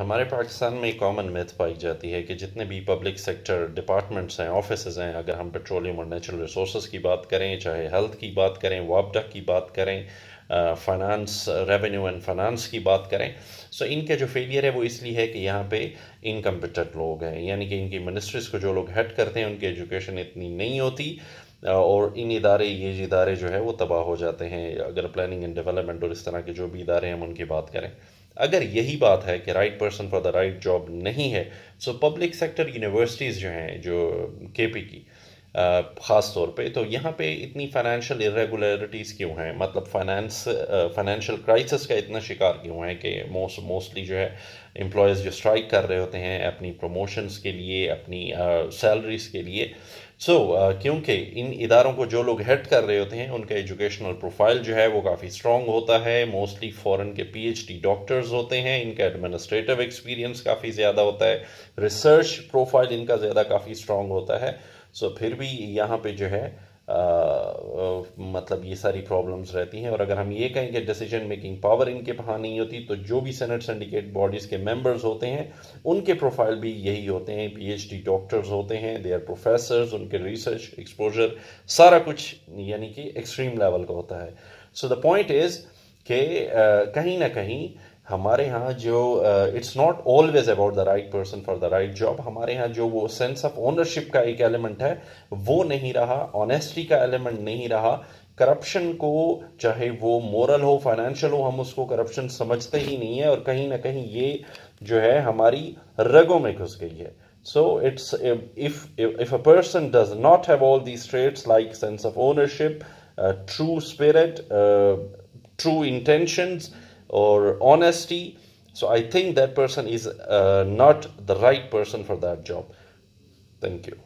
ہمارے پاکستان میں ایک کامن میتھ پائی جاتی ہے کہ جتنے بھی پبلک سیکٹر ڈپارٹمنٹس ہیں آفیسز ہیں، اگر ہم پیٹرولیم اور نیچرل ریسورسز کی بات کریں، چاہے ہیلتھ کی بات کریں وابڈا کی بات کریں فائنانس ریونیو اینڈ فائنانس کی بات کریں سو ان کے جو فیلئر ہے وہ اس لیے ہے کہ یہاں پہ انکمپیٹنٹ لوگ ہیں یعنی کہ ان کی منسٹریز کو جو لوگ ہیڈ کرتے ہیں، ان کی ایجوکیشن اتنی نہیں ہوتی۔ اور ان ادارے، یہ ادارے جو ہے وہ تباہ ہو جاتے ہیں، اگر پلاننگ اینڈ ڈیولپمنٹ اور اس طرح کے جو بھی ادارے ہیں ہم ان کی بات کریں۔ اگر یہی بات ہے کہ right person for the right job نہیں ہے سو پبلک سیکٹر یونیورسٹیز جو ہیں، جو کے پی کی خاص طور پہ، تو یہاں پہ اتنی فائنینشیل ارریگولیرٹیز کیوں ہیں؟ مطلب فائنینس فائنینشیل کرائسس کا اتنا شکار کیوں ہیں کہ موسٹ موسٹلی جو ہے امپلائیز جو اسٹرائک کر رہے ہوتے ہیں اپنی پروموشنس کے لیے، اپنی سیلریز کے لیے۔ سو کیونکہ ان اداروں کو جو لوگ ہیڈ کر رہے ہوتے ہیں، ان کا ایجوکیشنل پروفائل جو ہے وہ کافی اسٹرانگ ہوتا ہے۔ موسٹلی فورن کے پی ایچ ڈی ڈاکٹرز ہوتے ہیں، ان کا ایڈمنسٹریٹو ایکسپیرینس کافی زیادہ ہوتا ہے۔ ریسرچ پروفائل ان کا زیادہ کافی اسٹرانگ ہوتا ہے۔ سو پھر بھی یہاں پہ جو ہے مطلب یہ ساری پرابلمز رہتی ہیں۔ اور اگر ہم یہ کہیں کہ ڈیسیجن میکنگ پاور ان کے پہاں نہیں ہوتی، تو جو بھی سینٹ سنڈیکیٹ باڈیز کے ممبرز ہوتے ہیں، ان کے پروفائل بھی یہی ہوتے ہیں۔ پی ایچ ڈی ڈاکٹرز ہوتے ہیں دے آر پروفیسرز ان کے ریسرچ ایکسپوجر سارا کچھ یعنی کہ ایکسٹریم لیول کا ہوتا ہے۔ سو دا پوائنٹ از کہ کہیں نہ کہیں ہمارے ہاں جو it's not always about the right person for the right job ہمارے ہاں جو وہ سینس آف اونرشپ کا ایک ایلیمنٹ ہے، وہ نہیں رہا. آنیسٹی کا ایلیمنٹ نہیں رہا. کرپشن کو، چاہے وہ مورل ہو فائنینشیل ہو، ہم اس کو کرپشن سمجھتے ہی نہیں ہیں اور کہیں نہ کہیں یہ جو ہے ہماری رگوں میں گھس گئی ہے. So it's if if a person does not have all these traits like sense of ownership true spirit true intentions or honesty. So I think that person is uh, not the right person for that job. Thank you.